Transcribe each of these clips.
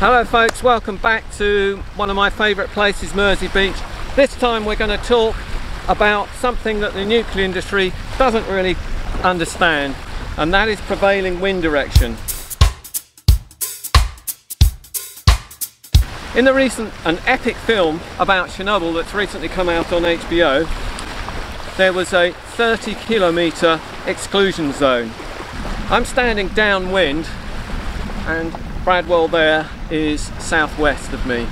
Hello folks, welcome back to one of my favourite places, Mersea Beach. This time we're going to talk about something that the nuclear industry doesn't really understand and that is prevailing wind direction. In the recent, an epic film about Chernobyl that's recently come out on HBO, there was a 30 kilometre exclusion zone. I'm standing downwind and Bradwell there is southwest of me.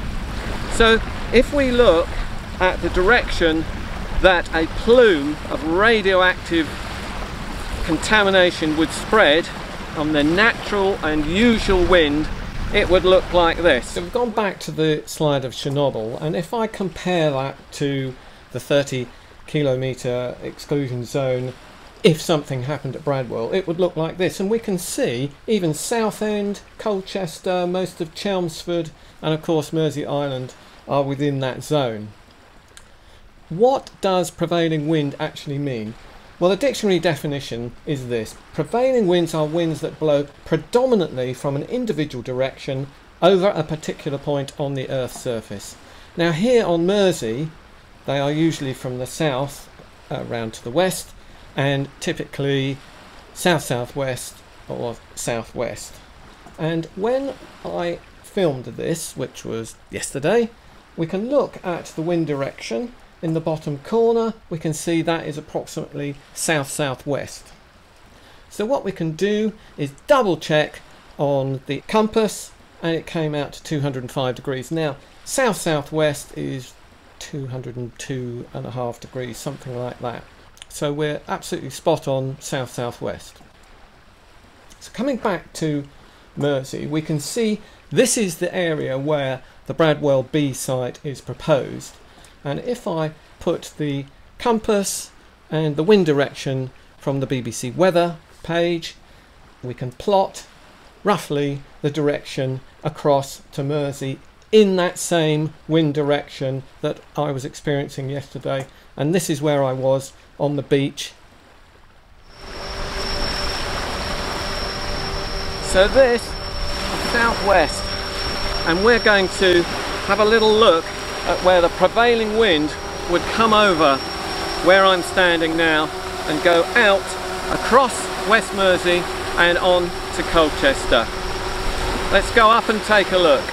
So if we look at the direction that a plume of radioactive contamination would spread on the natural and usual wind it would look like this. So we've gone back to the slide of Chernobyl and if I compare that to the 30 kilometre exclusion zone if something happened at Bradwell, it would look like this. And we can see even Southend, Colchester, most of Chelmsford, and of course Mersea Island are within that zone. What does prevailing wind actually mean? Well, the dictionary definition is this. Prevailing winds are winds that blow predominantly from an individual direction over a particular point on the Earth's surface. Now here on Mersea, they are usually from the south uh, around to the west and typically south southwest or southwest. And when I filmed this, which was yesterday, we can look at the wind direction in the bottom corner. We can see that is approximately south southwest. So what we can do is double check on the compass and it came out to 205 degrees. Now south southwest is 202 and a half degrees, something like that. So we're absolutely spot on south-southwest. So coming back to Mersea, we can see this is the area where the Bradwell B site is proposed. And if I put the compass and the wind direction from the BBC weather page, we can plot roughly the direction across to Mersea in that same wind direction that I was experiencing yesterday. And this is where I was on the beach. So this is southwest and we're going to have a little look at where the prevailing wind would come over where I'm standing now and go out across West Mersea and on to Colchester. Let's go up and take a look.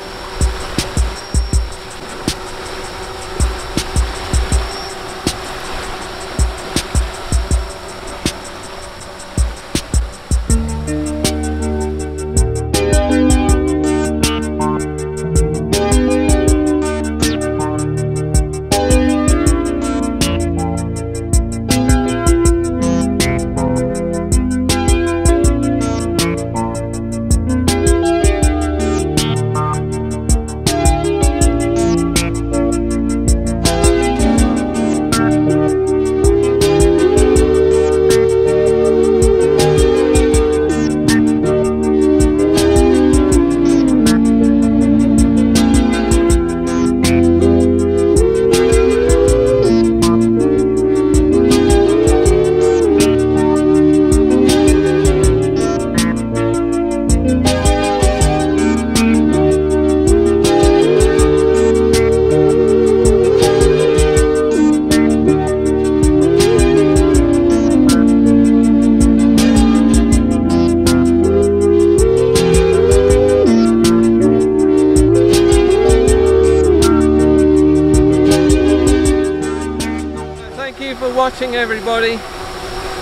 Watching everybody.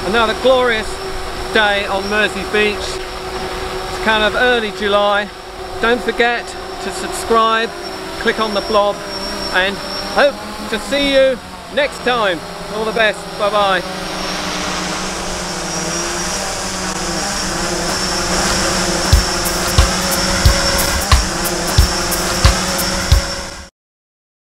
Another glorious day on Mersea Beach. It's kind of early July. Don't forget to subscribe, click on the blob and hope to see you next time. All the best. Bye bye.